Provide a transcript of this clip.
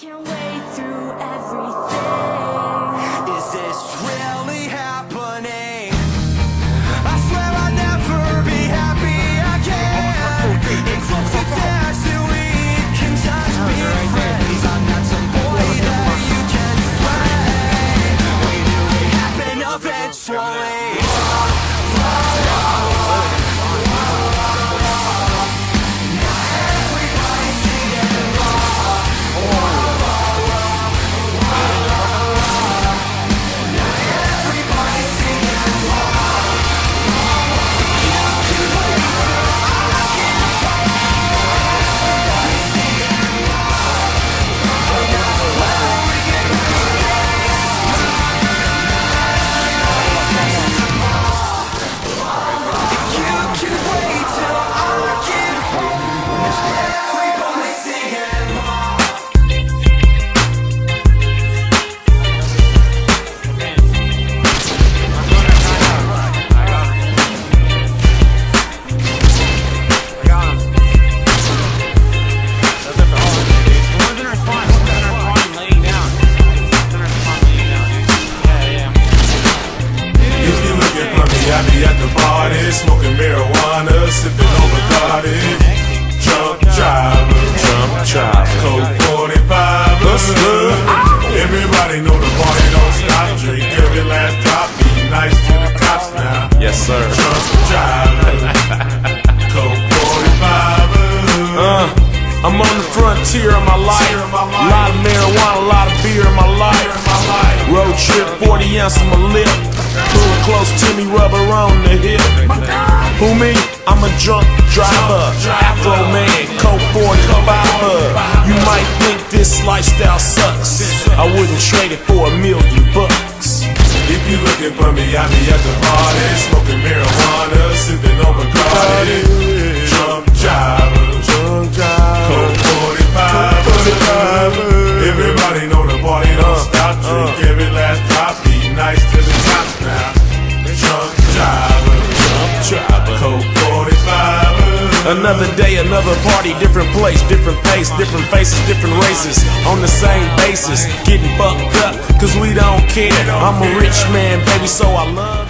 can't wait through everything. Is this really happening? I swear I'll never be happy again. It's up to dance and we can just be friends. I'm not some boy that you can sway. We knew it happen eventually. I be at the party, smoking marijuana, sipping on Bacardi. Drunk driver, drunk driver, Colt 45. Everybody know the party don't stop. Drink every last drop, be nice to the cops now. Yes, sir. Drunk driver, Colt 45. Uh, I'm on the frontier of my life. A lot of marijuana, a lot of beer in my life. Road trip, 40 ounce in my lip. Close to me, rubber on the hip. Who me? I'm a drunk driver. Afro man, Colt 45. You might think this lifestyle sucks. I wouldn't trade it for a million bucks. If you looking for me, I be at the party, smoking marijuana, Another day, another party, different place, different pace, different faces, different races, on the same basis, getting fucked up, cause we don't care. I'm a rich man, baby, so I love